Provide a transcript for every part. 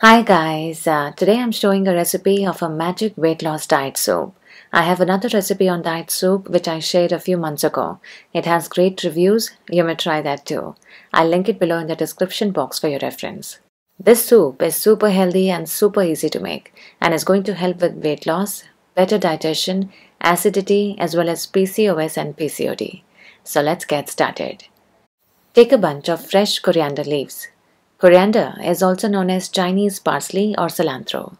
Hi guys, uh, today I'm showing a recipe of a magic weight loss diet soup. I have another recipe on diet soup which I shared a few months ago. It has great reviews, you may try that too. I'll link it below in the description box for your reference. This soup is super healthy and super easy to make and is going to help with weight loss, better digestion, acidity as well as PCOS and PCOD. So let's get started. Take a bunch of fresh coriander leaves. Coriander is also known as Chinese parsley or cilantro.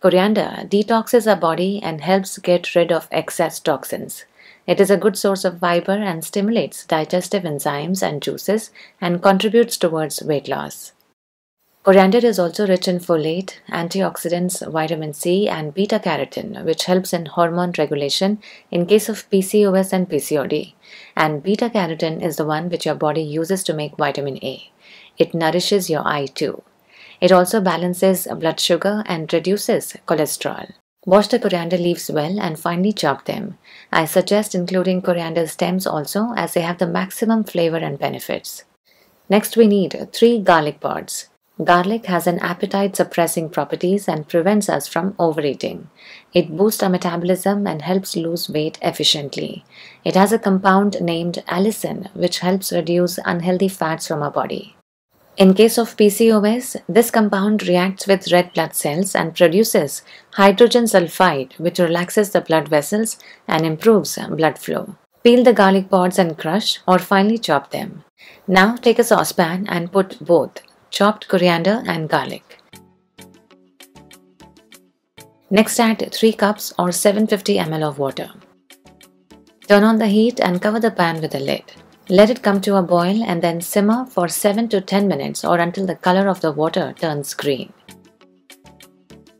Coriander detoxes our body and helps get rid of excess toxins. It is a good source of fiber and stimulates digestive enzymes and juices and contributes towards weight loss. Coriander is also rich in folate, antioxidants, vitamin C, and beta carotene, which helps in hormone regulation in case of PCOS and PCOD. And beta carotene is the one which your body uses to make vitamin A. It nourishes your eye too. It also balances blood sugar and reduces cholesterol. Wash the coriander leaves well and finely chop them. I suggest including coriander stems also as they have the maximum flavor and benefits. Next we need 3 garlic pods. Garlic has an appetite suppressing properties and prevents us from overeating. It boosts our metabolism and helps lose weight efficiently. It has a compound named allicin which helps reduce unhealthy fats from our body. In case of PCOS, this compound reacts with red blood cells and produces hydrogen sulfide, which relaxes the blood vessels and improves blood flow. Peel the garlic pods and crush or finely chop them. Now take a saucepan and put both chopped coriander and garlic. Next add 3 cups or 750 ml of water. Turn on the heat and cover the pan with a lid. Let it come to a boil and then simmer for 7 to 10 minutes or until the color of the water turns green.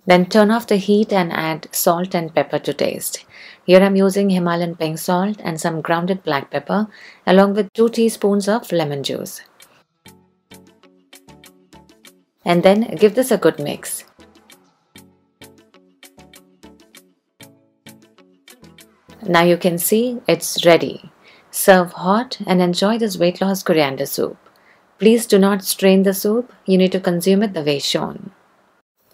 Then turn off the heat and add salt and pepper to taste. Here I'm using Himalayan pink salt and some grounded black pepper along with 2 teaspoons of lemon juice. And then give this a good mix. Now you can see it's ready. Serve hot and enjoy this weight loss coriander soup. Please do not strain the soup, you need to consume it the way shown.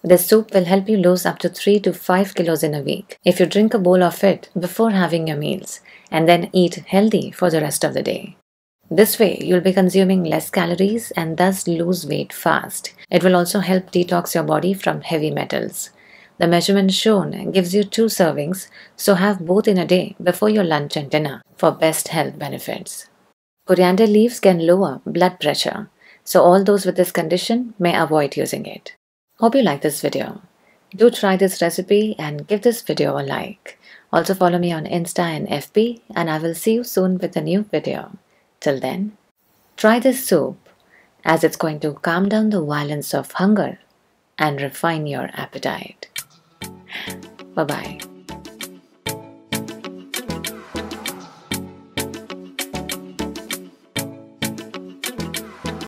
This soup will help you lose up to 3 to 5 kilos in a week if you drink a bowl of it before having your meals and then eat healthy for the rest of the day. This way, you'll be consuming less calories and thus lose weight fast. It will also help detox your body from heavy metals. The measurement shown gives you two servings, so have both in a day before your lunch and dinner for best health benefits. Coriander leaves can lower blood pressure, so all those with this condition may avoid using it. Hope you like this video. Do try this recipe and give this video a like. Also follow me on Insta and FB and I will see you soon with a new video. Till then, try this soup as it's going to calm down the violence of hunger and refine your appetite. Bye bye.